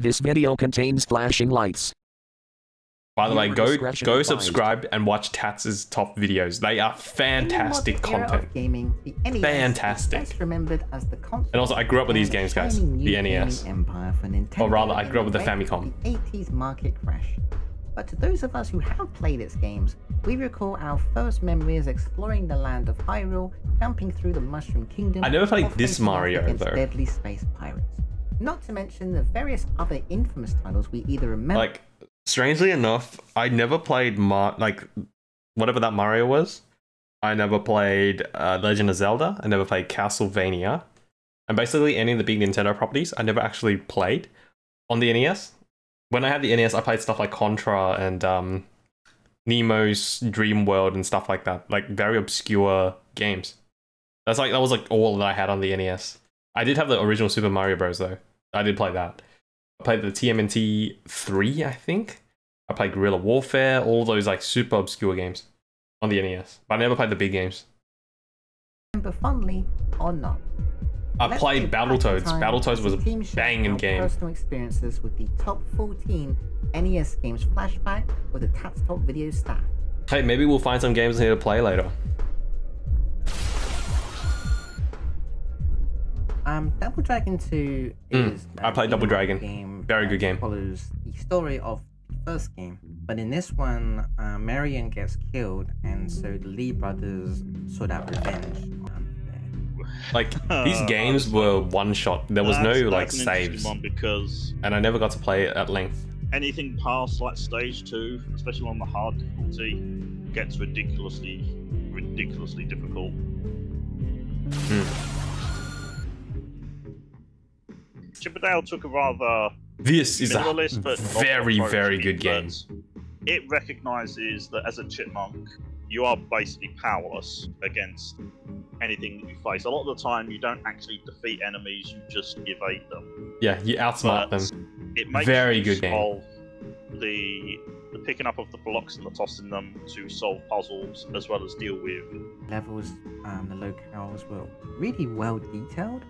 This video contains flashing lights. By the way, go go advised. subscribe and watch Tats's top videos. They are fantastic the content. gaming, the NES Fantastic. Is best remembered as the console And also, I grew up with these games, guys. The NES. Empire for Nintendo Or rather, I grew up with the Famicom. The 80s market crash. But to those of us who have played its games, we recall our first memories exploring the land of Hyrule, jumping through the Mushroom Kingdom. I never played this Mario, though. Deadly space pirates. Not to mention the various other infamous titles we either remember. Like, strangely enough, I never played Mar like whatever that Mario was. I never played uh, Legend of Zelda. I never played Castlevania, and basically any of the big Nintendo properties I never actually played on the NES. When I had the NES, I played stuff like Contra and um, Nemo's Dream World and stuff like that, like very obscure games. That's like that was like all that I had on the NES. I did have the original Super Mario Bros. though. I did play that. I played the TMNT three, I think. I played Guerrilla Warfare, all those like super obscure games on the NES. But I never played the big games. remember fondly or not. I Let's played go back in Battletoads. Battletoads was a the team shared banging game. Personal experiences with the top 14 NES games flashback with the Tats Top Video staff. Hey, maybe we'll find some games here to play later. Um, Double Dragon 2 Mm, is I a played Double beat 'em up Dragon. Game Very good game. Follows the story of the first game, but in this one, uh, Marian gets killed, and so the Lee brothers sort out revenge. Like these games honestly, were one shot. There was no like that's an interesting saves, One because and I never got to play it at length. anything past like stage two, especially on the hard difficulty, gets ridiculously, ridiculously difficult. Hmm. Chip 'n Dale took a rather This is a minimalist but very very good game. It recognizes that as a chipmunk, you are basically powerless against anything that you face. A lot of the time, you don't actually defeat enemies; you just evade them. Yeah, you outsmart But them. It makes Very good game. of the the picking up of the blocks and the tossing them to solve puzzles, as well as deal with levels, um, the locales were really well detailed.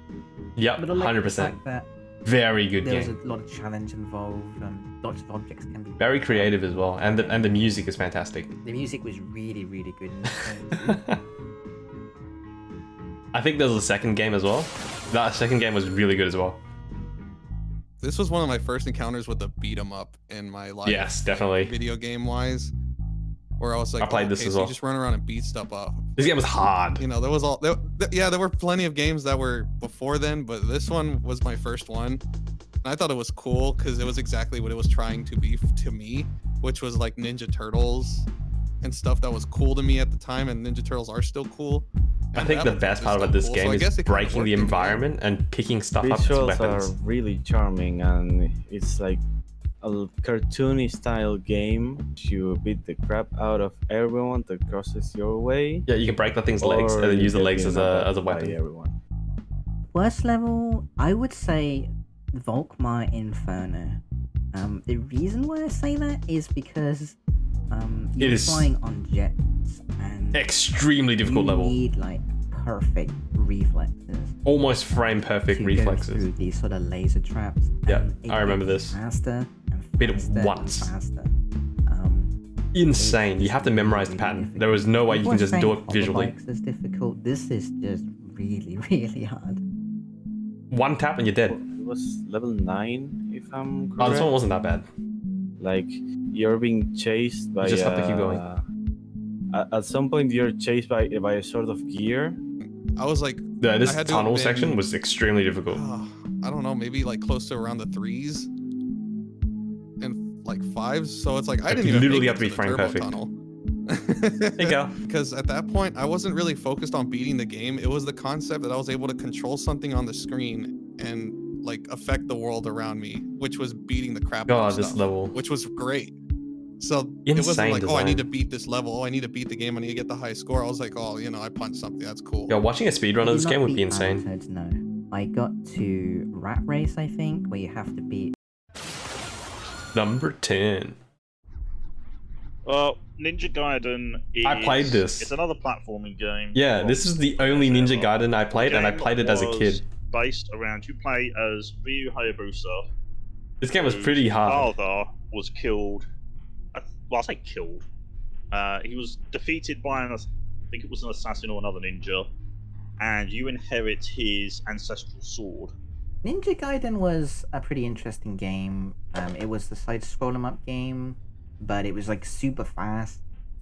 Yep, But I like hundred the percent. fact that Very good there was game. a lot of challenge involved, and lots of objects can be. Very creative as well, and the and the music is fantastic. The music was really, really good. In this game too. I think there was a second game as well. That second game was really good as well. This was one of my first encounters with the beat 'em up in my life. Yes, definitely. Video game wise, where I was like, I played oh, this okay, as so well. You just run around and beat stuff up. This game was hard. You know, there was all there, th- yeah, there were plenty of games that were before then, but this one was my first one. And I thought it was cool because it was exactly what it was trying to be f- to me, which was like Ninja Turtles and stuff that was cool to me at the time, and Ninja Turtles are still cool. I think the best part about this cool, game I guess is breaking the worked in the end. environment and picking stuff up as Visuals weapons. are really charming and it's like a cartoony style game. You beat the crap out of everyone that crosses your way. Yeah, you can break that thing's legs and then use the legs as a as a weapon. Everyone. Worst level, I would say Volkmire Inferno. Um, the reason why I say that is because um, you're is flying on jets and Extremely difficult you level. need like perfect reflexes. Almost frame perfect to reflexes. through these sort of laser traps. Yeah, I remember this. Faster and Beat it faster once. faster. Um, Insane. You have to memorize the pattern. difficult. There was no way you can just do it visually. Hoverbikes is difficult. This is just really, really hard. One tap and you're dead. It was level 9, if I'm correct. Oh, this one wasn't that bad. Like, you're being chased by. just have to keep going. uh, At, at some point, you're chased by by a sort of gear. I was like, Yeah, this I had to tunnel have section was extremely difficult. uh, I don't know, maybe like close to around the threes and like fives. So it's like I didn't you even literally have to be the frame perfect. tunnel. There you go. Because at that point, I wasn't really focused on beating the game. It was the concept that I was able to control something on the screen and like affect the world around me, which was beating the crap out God, of this stuff, level. which was great. So it wasn't Insane like, oh, I need to beat this level. Oh, I need to beat the game. I need to get the high score. I was like, oh, you know, I punched something. That's cool. Yeah, watching a speedrun I of this game would be insane. Battletoads, no. I got to Rat Race, I think, where you have to beat. Number 10. Well, Ninja Gaiden is. I played this. It's another platforming game. Yeah, this is the only Ninja Gaiden I played, and I played it as a kid. Based around you play as Ryu Hayabusa, This game was pretty hard. Father was killed. uh, Well, I say killed. Uh, he was defeated by an, I think it was an assassin or another ninja, and you inherit his ancestral sword. Ninja Gaiden was a pretty interesting game. Um, it was the side scroll 'em up game, but it was like super fast.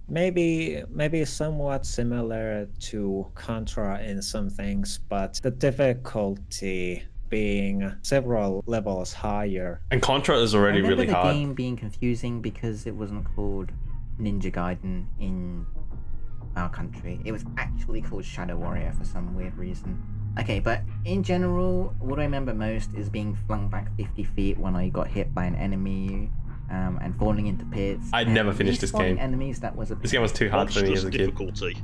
Maybe maybe somewhat similar to Contra in some things, but the difficulty being several levels higher. And Contra is already remember really the hard. game being confusing because it wasn't called Ninja Gaiden in our country. It was actually called Shadow Warrior for some weird reason. Okay, but in general, what I remember most is being flung back 50 feet when I got hit by an enemy um, and falling into pits. I'd and never finished this respawning game. Enemies that was a This game was too hard for me as a kid. difficulty.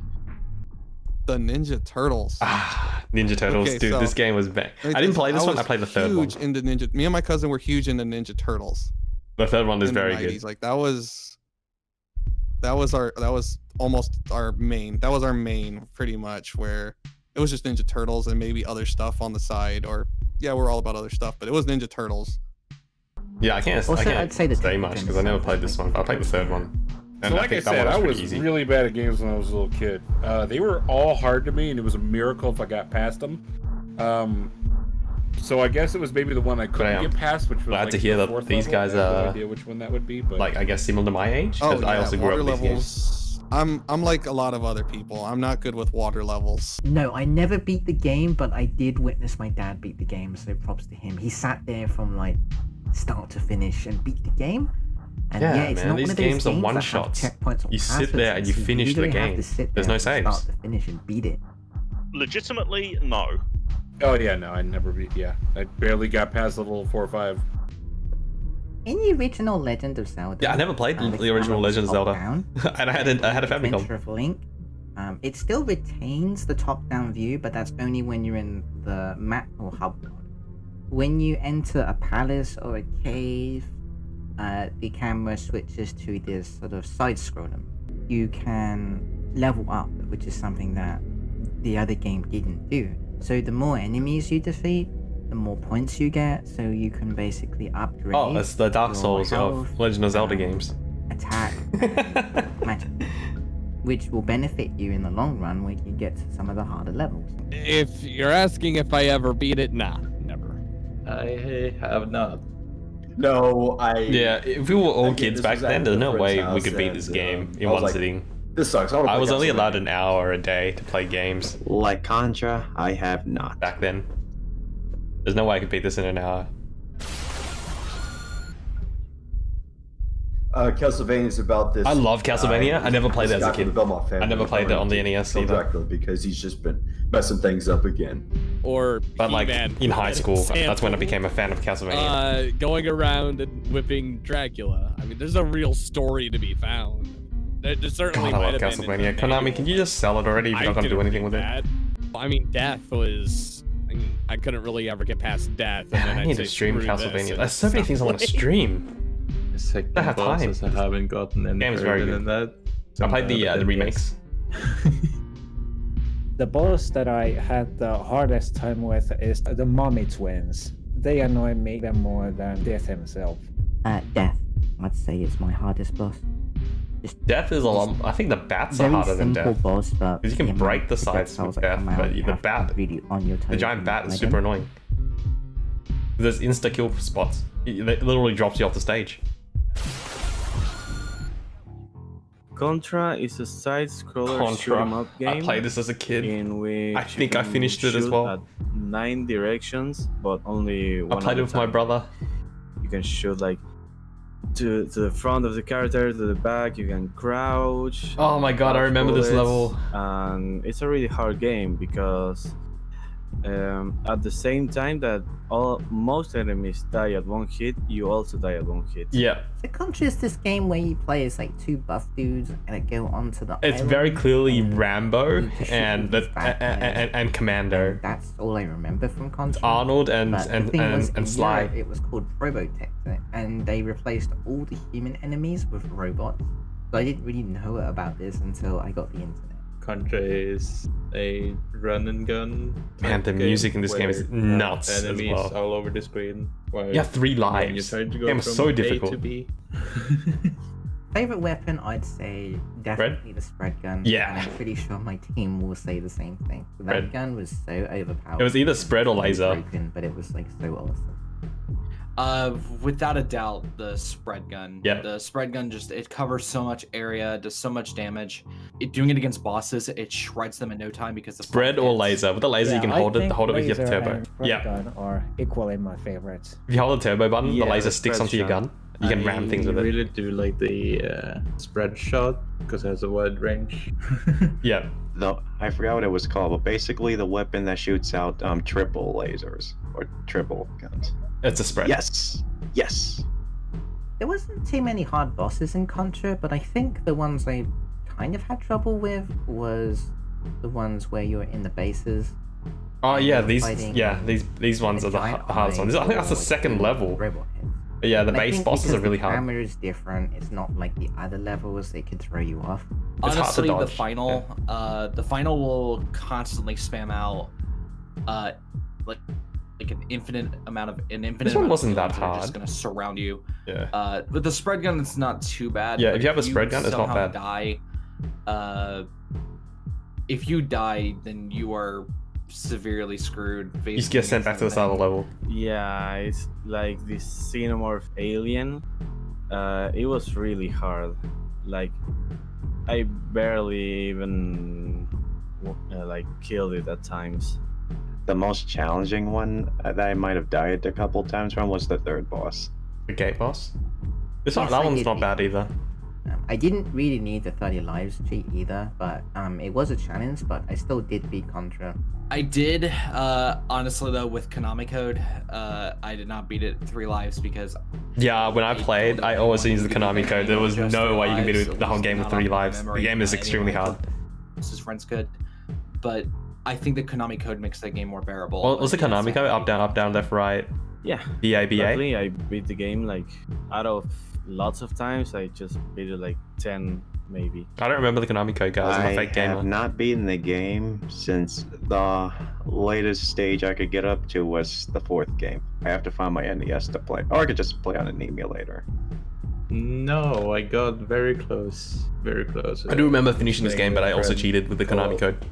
The Ninja Turtles. Ah, Ninja Turtles, Okay, dude. so- this game was bad. I didn't play this one. I played the third one. huge into Ninja. Me and my cousin were huge into Ninja Turtles. The third one is very 90s. good. Like that was that was our that was almost our main. That was our main pretty much where it was just Ninja Turtles and maybe other stuff on the side or yeah, we're all about other stuff, but it was Ninja Turtles. Yeah, I can't. Also, I can't I'd say the say much because I never played this one. But I played the third one. And so like I, think that said, one I was easy. really bad at games when I was a little kid. Uh, they were all hard to me, and it was a miracle if I got past them. Um, so I guess it was maybe the one I couldn't get past, which was glad like to hear the that these level. guys I have no are, idea which one that would be, but like I guess similar to my age Oh because yeah, I also grew up with these games. Levels. I'm I'm like a lot of other people. I'm not good with water levels. No, I never beat the game, but I did witness my dad beat the game, so props to him. He sat there from like start to finish and beat the game. And Yeah, yeah, it's man, not these one of those games are that have one-shots. checkpoints or You sit there and you so finish the literally have game. to sit There's no from saves. Start to finish and beat it. Legitimately, no. oh yeah, no, I never beat. Yeah, I barely got past level four or five. In the original Legend of Zelda, Yeah, I never played uh, the original Legend of Zelda. top-down. and I had a, I had a Adventure Famicom. of Link. Um, it still retains the top-down view, but that's only when you're in the map or hub mode. When you enter a palace or a cave, uh, the camera switches to this sort of side scroller. You can level up, which is something that the other game didn't do. So the more enemies you defeat, the more points you get. So you can basically upgrade. Oh, it's the Dark Souls health, of Legend of Zelda games. attack magic, which will benefit you in the long run when you get to some of the harder levels. If you're asking if I ever beat it, nah, never. I have not. No, I. Yeah, if we were all Again, kids back was then, there's no way we could beat and, this uh, game in one like, sitting. This sucks. I, I was only allowed an hour a day to play games Like Contra, I have not. back then. There's no way I could beat this in an hour. Uh, Castlevania is about this. I love Castlevania. guy, I never played this it as a guy from kid. the Belmont family I never played it on the to NES either. Dracula because he's just been messing things up again. Or But like He-Man in high school, that's when I became a fan of Castlevania. Uh, going around and whipping Dracula. I mean, there's a real story to be found. There, there certainly God, I might love have Castlevania. the Konami, can you just sell it already if you're not gonna do anything with it? I mean, death was. I, mean, I couldn't really ever get past death. And then I I'd need to stream "Screw Castlevania. There's so many things I want to stream. It's like I have time. I haven't gotten any Game's very further good. than that. I played the uh, the remakes. The boss that I had the hardest time with is the Mommy Twins. They annoy me even more than Death himself. Uh, Death, I'd say is my hardest boss. Death is a lot. I think the bats are harder than simple Death. boss, but 'Cause you can amount break the sides projectiles with Death, come but the bat- be really on your The giant bat is super annoying. There's insta kill spots. It it literally drops you off the stage. Contra is a side-scroller shoot 'em Contra. up I played this as a kid. in which I think I finished it as well. At nine directions, but only I played it a with my brother. You can shoot like to to the front of the character, to the back. You can crouch. Oh my god, I remember this level. And it's a really hard game because um, at the same time that all most enemies die at one hit, you also die at one hit. Yeah, The Contra is this game where you play as like two buff dudes and it go onto the it's island very clearly Rambo you and the and, and, and Commando. And that's all I remember from Contra. Arnold and But the and thing was, and, in and Sly. Europe, it was called Probotech, and they replaced all the human enemies with robots. So I didn't really know about this until I got the internet. Contra is a run and gun. Man, the music in this game is there are nuts as Enemies well. all over the screen. while- Yeah, three when You lives. try to go Game is from so A difficult. to B. Favorite weapon, I'd say definitely the spread gun. Yeah. And I'm pretty sure my team will say the same thing. That Spread. gun was so overpowered. It was either spread or laser. Broken, but it was like so awesome. Uh, without a doubt, the spread gun. Yeah. The spread gun just it covers so much area, does so much damage. It, doing it against bosses, it shreds them in no time because the Spread or laser. With the laser, you can I hold it. Hold it with your turbo. and spread Yeah. gun are equally my favorites. If you hold the turbo button, the laser the sticks spread onto your gun. You can I ram things with it. really do like the uh, spread shot because it has a wide range. Yeah. The I forgot what it was called, but basically the weapon that shoots out um triple lasers or triple guns. It's a spread. Yes. Yes. There wasn't too many hard bosses in Contra, but I think the ones I kind of had trouble with was the ones where you're in the bases. Oh yeah, these yeah these these ones a are the giant hardest ones. I think that's the second level. But yeah, the And base bosses are really hard. the hard. camera is different. It's not like the other levels; they could throw you off. It's honestly the dodge, final uh the final will constantly spam out uh like like an infinite amount of an infinite This one wasn't that villains are hard. just gonna surround you Yeah. uh with the spread gun it's not too bad Yeah, if you have a spread gun, it's not somehow bad. die uh if you die then you are severely screwed You just get sent back to the start of the level. Yeah, it's like this xenomorph alien. Uh, it was really hard. Like, I barely even uh, like killed it at times. The most challenging one that I might have died a couple times from was the third boss. The gate boss. This one, Yes, that I one's not bad either. Um, I didn't really need the 30 lives cheat either, but um, it was a challenge. But I still did beat Contra. I did, uh, honestly though, with Konami Code, uh, I did not beat it three lives because Yeah, when I played, I always used the Konami code. There was no three way you can beat it- it the whole game with three lives. The game is extremely anyway, hard. This is friends could, but I think the Konami Code makes the game more bearable. Well, was the Konami code up, down, up, down, left, right? Yeah. BA, BA? Luckily, I beat the game like out of lots of times. I just beat it like ten, maybe. I don't remember the Konami code, guys. I'm a I fake have not beaten the game since the latest stage I could get up to was the fourth game. I have to find my NES to play, or I could just play on an emulator. No, I got very close. Very close. I do remember finishing this game, but I also cheated with the Konami Oh. code.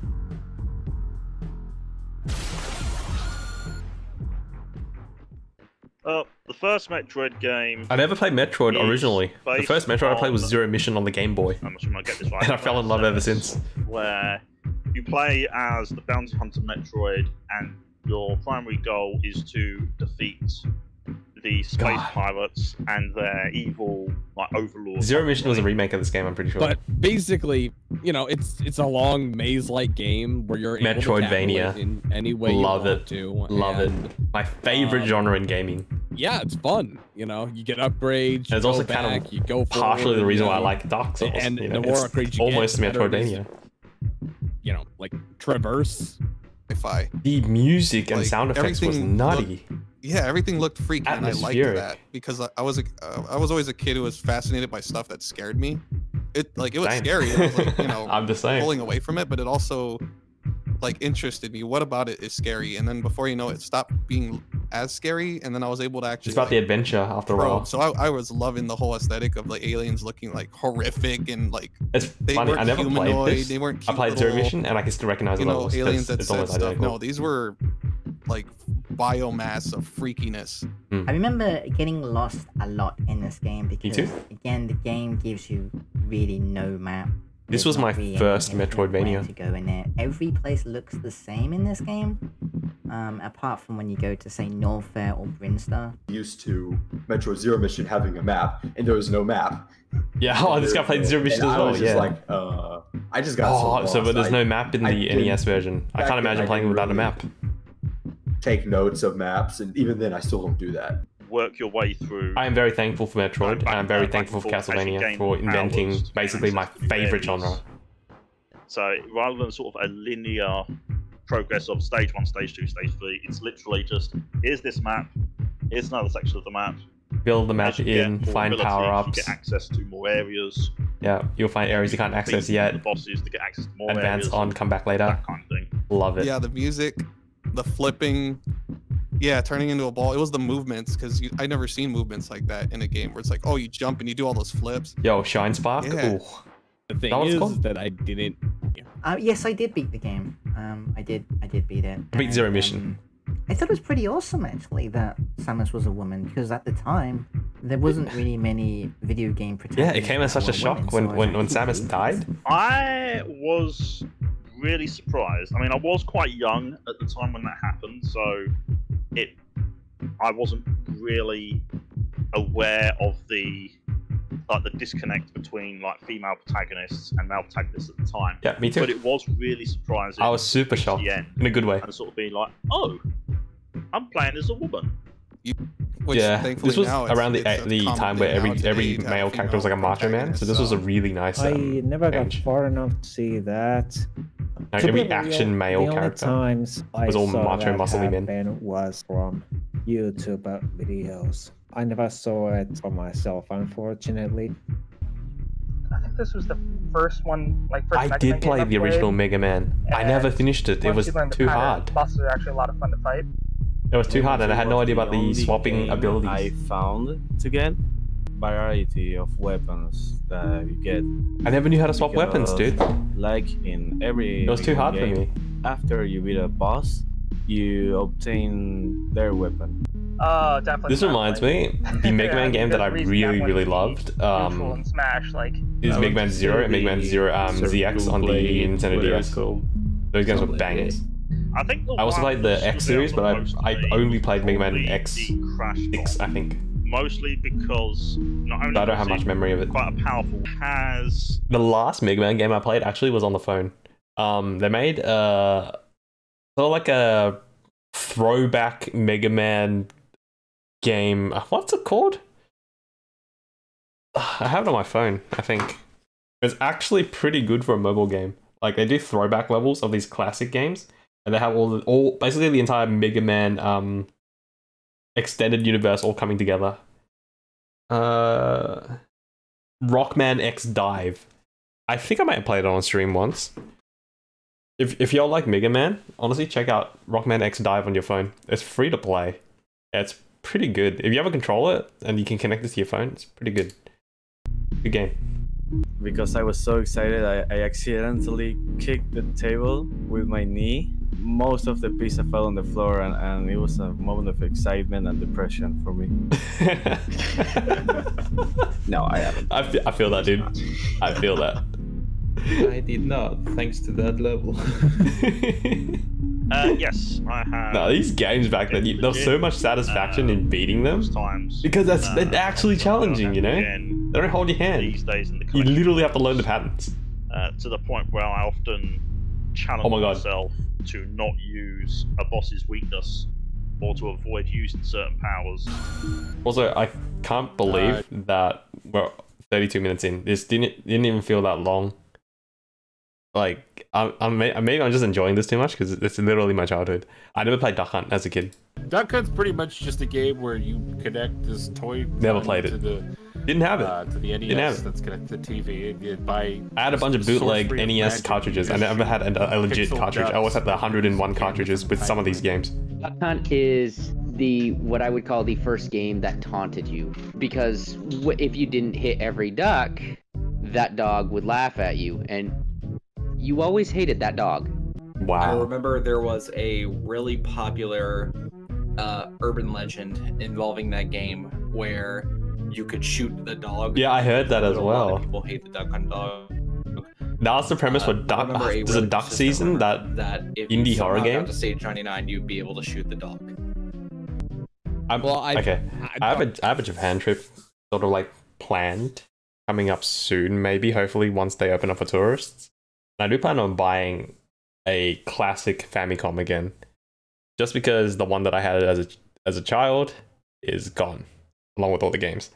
Uh, the first Metroid game. I never played Metroid originally. The first Metroid I played was Zero Mission on the Game Boy. I'm just gonna get this right. And I fell in love ever since. Where you play as the bounty hunter Metroid, and your primary goal is to defeat the space God. pirates and their evil like overlords. Zero Mission was a remake of this game, I'm pretty sure. But basically, you know, it's it's a long maze-like game where you're able to Metroidvania. in any way Love you want it. to. Love and, it. My favorite um, genre in gaming. Yeah, it's fun. You know, you get upgrades. You It's go also back, kind of you go partially forward, the reason you why I like Dark Souls. And you the more upgrades you almost get, the better it is. Metroidvania. You know, like traverse. Sci-fi. The music and Like, sound effects was everything nutty. Yeah, everything looked freaky, and I liked that because I, I was a, uh, I was always a kid who was fascinated by stuff that scared me. It like it was Same. scary. It was like you know I'm the same. pulling away from it, but it also like interested me. What about it is scary? And then before you know it, it stopped being as scary, and then I was able to actually It's about the adventure after a probe. while. So I, I was loving the whole aesthetic of like aliens looking like horrific and like It's they funny. weren't I never humanoid, played this. They weren't I played Zero Mission, and I can still recognize the you know levels. aliens that said stuff. identical. No, these were like biomass of freakiness. I remember getting lost a lot in this game because again the game gives you really no map. This There's was my really first any hint Metroidvania. To go in there. Every place looks the same in this game, um, apart from when you go to say Norfair or Brinstar. Used to Metroid Zero Mission having a map, and there was no map. Yeah, oh, this guy played Zero Mission And as I well. was just Yeah. like, uh, I just got Oh, so so but there's no map in I the NES version. I can't imagine playing didn't without a really map. Take notes of maps, and even then, I still don't do that. Work your way through. I am very thankful for Metroid, and I'm very thankful for forth as you Castlevania for inventing basically my favorite genre. So rather than sort of a linear progress of stage one, stage two, stage three, it's literally just here's this map, here's another section of the map. Build the map As you get in, find power ups. Get access to more areas. Yeah, you'll find areas you can't access yet. The bosses to get access to more Advance areas, on, come back later. that kind of thing. Love it. Yeah, the music, the flipping, yeah, turning into a ball. It was the movements because I never seen movements like that in a game where it's like, oh, you jump and you do all those flips. Yo, Shine Spark. Yeah. Ooh. The thing That was is cool. that I didn't. Uh, yes, I did beat the game. Um, I did. I did beat it. Beat and, Zero Mission. um, I thought it was pretty awesome actually that Samus was a woman because at the time there wasn't really many video game Yeah, it came as such a shock women, when so when, when Samus died. I was really surprised. I mean, I was quite young at the time when that happened, so it I wasn't really aware of the like the disconnect between like female protagonists and male protagonists at the time. Yeah, me too. But it was really surprising. I was super shocked the end in a good way. and sort of being like, oh, I'm playing as a woman. Which yeah, thankfully this was now it's- around the it's the time where every every male character was like a macho man. So this was a really nice. I Um, never got change. far enough to see that. Like, To every be real, action male the only character times I was all saw macho, that muscly men. happen was from YouTube videos. I never saw it for myself, unfortunately. I think this was the first one, like first I Mega did Man play the original played, Mega Man. I never finished it. It was you learn the too pattern, hard. Bosses are actually a lot of fun to fight. It was too hard, and I had no idea about the swapping game abilities. I found to get variety of weapons that you get. I never knew how to swap weapons, dude. Like in every. It was too video hard for me. After you beat a boss, you obtain their weapon. Oh, definitely. This reminds like- me, the Mega Man game that I There's a reason that really, really loved um, Smash, like is I Mega Man Zero and Mega Man Zero um, ZX on the Blade, Nintendo whatever it's DS. called. Those games were Something bangers. I think I also played the X series, but I I only played Mega Man probably X the Crash six, I think. Mostly because not only I don't have much memory of it. quite a powerful has The last Mega Man game I played actually was on the phone. Um, they made uh sort of like a throwback Mega Man game. uh, What's it called? I have it on my phone. I think it's actually pretty good for a mobile game. Like they do throwback levels of these classic games, and they have all the all basically the entire Mega Man um extended universe all coming together. Uh, Rockman X Dive. I think I might have played it on stream once. If if y'all like Mega Man, honestly, check out Rockman X Dive on your phone. It's free to play. It's pretty good. If you have a controller and you can connect it to your phone, it's pretty good. Good game. Because I was so excited, I, I accidentally kicked the table with my knee. Most of the pizza fell on the floor, and, and it was a moment of excitement and depression for me. No, I haven't. I feel, I feel that, dude. I feel that. I did not, thanks to that level. Uh, yes, I have. no, these games back then, you, there was so much satisfaction in beating them times because that's uh, they're actually challenging, you know. again They don't hold your hand. these days in the You literally have to learn the patterns. uh, to the point where I often challenge Oh my God. myself to not use a boss's weakness or to avoid using certain powers. Also, I can't believe uh, that we're 32 minutes in. This didn't didn't even feel that long. Like, I'm, I'm maybe I'm just enjoying this too much because it's literally my childhood. I never played Duck Hunt as a kid. Duck Hunt's pretty much just a game where you connect this toy. Never played to it. The, Didn't have it. Uh, to the NES Didn't have it. that's connected to TV. and you I had a bunch of bootleg NES cartridges. I never had a, a legit cartridge. I always had the 101 cartridges with some of these games. Duck Hunt is the what I would call the first game that taunted you because if you didn't hit every duck, that dog would laugh at you, and you always hated that dog. Wow. I remember there was a really popular uh, urban legend involving that game where you could shoot the dog. Yeah, I heard that as but a lot well. of people hate the duck hunt dog. That was the premise for Uh, I Duck. remember a There's a Duck season that that if indie you horror game. got to stage 99, you'd be able to shoot the dog. I'm, Well, I- okay. I I have a I have a Japan trip sort of like planned coming up soon. Maybe hopefully once they open up for tourists. And I do plan on buying a classic Famicom again, just because the one that I had as a as a child is gone, along with all the games.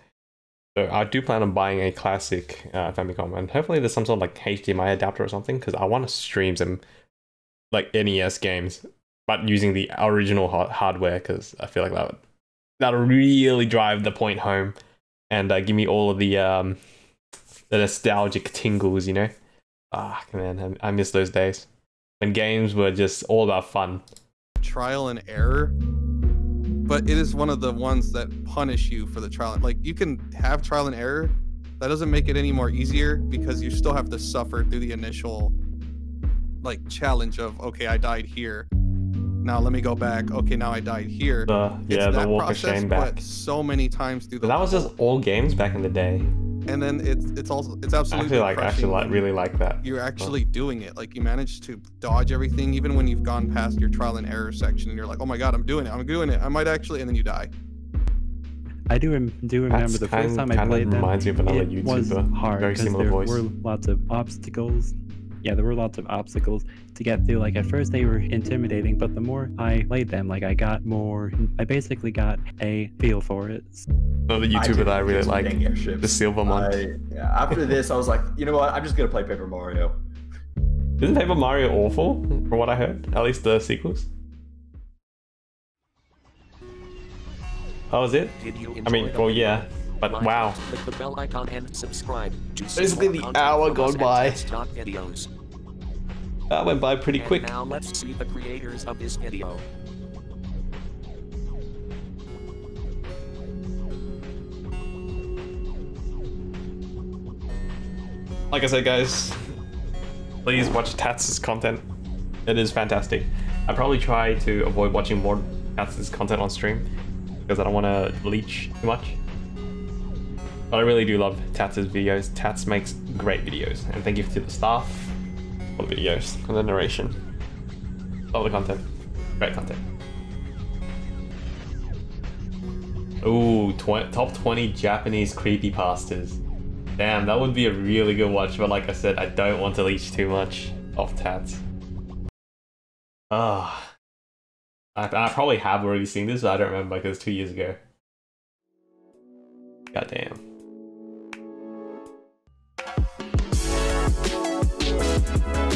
So I do plan on buying a classic uh, Famicom, and hopefully there's some sort of like HDMI adapter or something, because I want to stream some like NES games, but using the original ha- hardware, because I feel like that would that'll really drive the point home and uh, give me all of the um the nostalgic tingles, you know. Ah, man, I miss those days when games were just all about fun. trial and error but it is one of the ones that punish you for the trial like you can have trial and error that doesn't make it any more easier because you still have to suffer through the initial like challenge of okay i died here now let me go back okay now i died here The yeah, the that walk of process, shame but back. so many times through the that was just all games back in the day. And then it's it's also it's absolutely I absolutely feel like I actually like really like that. you're actually doing it like you manage to dodge everything even when you've gone past your trial and error section and you're like oh my god i'm doing it i'm doing it i might actually and then you die I do rem- do remember That's the first kind- time I kind of played them. reminds me of another it was YouTuber, hard very because similar there voice. were lots of obstacles. Yeah, there were lots of obstacles to get through. Like at first they were intimidating, but the more I played them, like I got more. I basically got a feel for it. Another I YouTuber did that I really like, airships. the Silvermont. I, yeah, after this, I was like, you know what? I'm just gonna play Paper Mario. Isn't Paper Mario awful, from what I heard? At least the sequels. How was it? Did you I mean, enjoy the well, yeah, but Like, wow. Click the bell icon and subscribe to see Basically the hour from gone by. Videos. That went by pretty And quick. now let's see the creators of this video. Like I said, guys, please watch Tats' content. It is fantastic. I probably try to avoid watching more Tats' content on stream because I don't want to leech too much. But I really do love Tats' videos. Tats makes great videos, and thank you to the staff for the videos and the narration. Love the content. Great content. Ooh, tw- top 20 Japanese creepy creepypastas. Damn, that would be a really good watch, but like I said, I don't want to leech too much off tats. Ah. I, I probably have already seen this, but I don't remember because two years ago. Goddamn. Bye.